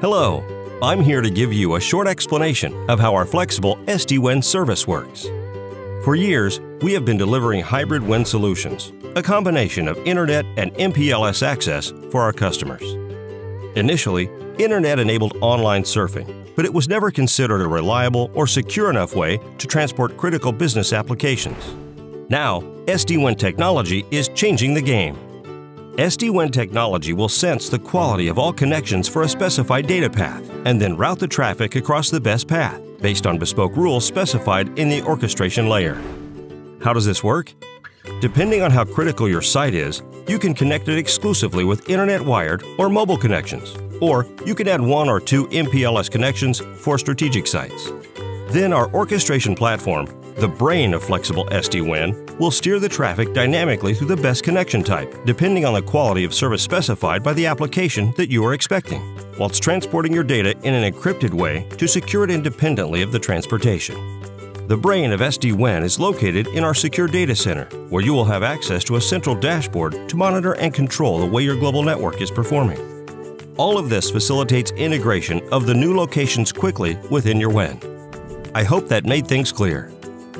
Hello, I'm here to give you a short explanation of how our flexible SD-WAN service works. For years, we have been delivering hybrid WAN solutions, a combination of Internet and MPLS access for our customers. Initially, Internet enabled online surfing, but it was never considered a reliable or secure enough way to transport critical business applications. Now, SD-WAN technology is changing the game. SD-WAN technology will sense the quality of all connections for a specified data path and then route the traffic across the best path based on bespoke rules specified in the orchestration layer. How does this work? Depending on how critical your site is, you can connect it exclusively with internet wired or mobile connections, or you can add one or two MPLS connections for strategic sites. Then our orchestration platform the brain of flexible SD-WAN will steer the traffic dynamically through the best connection type, depending on the quality of service specified by the application that you are expecting, whilst transporting your data in an encrypted way to secure it independently of the transportation. The brain of SD-WAN is located in our secure data center, where you will have access to a central dashboard to monitor and control the way your global network is performing. All of this facilitates integration of the new locations quickly within your WAN. I hope that made things clear.